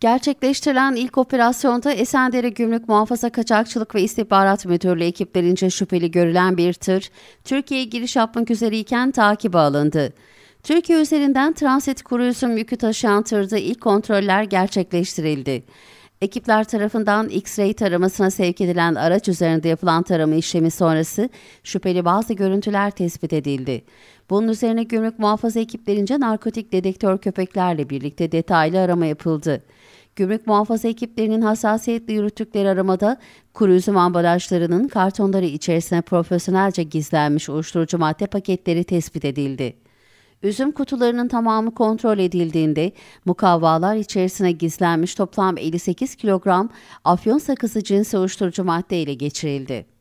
Gerçekleştirilen ilk operasyonda Esendere Gümrük Muhafaza Kaçakçılık ve İstihbarat Müdürlüğü ekiplerince şüpheli görülen bir tır, Türkiye'ye giriş yapmak üzereyken takibe alındı. Türkiye üzerinden transit kruzum yükü taşıyan tırda ilk kontroller gerçekleştirildi. Ekipler tarafından X-ray taramasına sevk edilen araç üzerinde yapılan tarama işlemi sonrası şüpheli bazı görüntüler tespit edildi. Bunun üzerine gümrük muhafaza ekiplerince narkotik dedektör köpeklerle birlikte detaylı arama yapıldı. Gümrük muhafaza ekiplerinin hassasiyetle yürüttükleri aramada kuru üzüm ambalajlarının kartonları içerisine profesyonelce gizlenmiş uyuşturucu madde paketleri tespit edildi. Üzüm kutularının tamamı kontrol edildiğinde mukavvalar içerisine gizlenmiş toplam 58 kilogram afyon sakızı cinsi uyuşturucu madde ile geçirildi.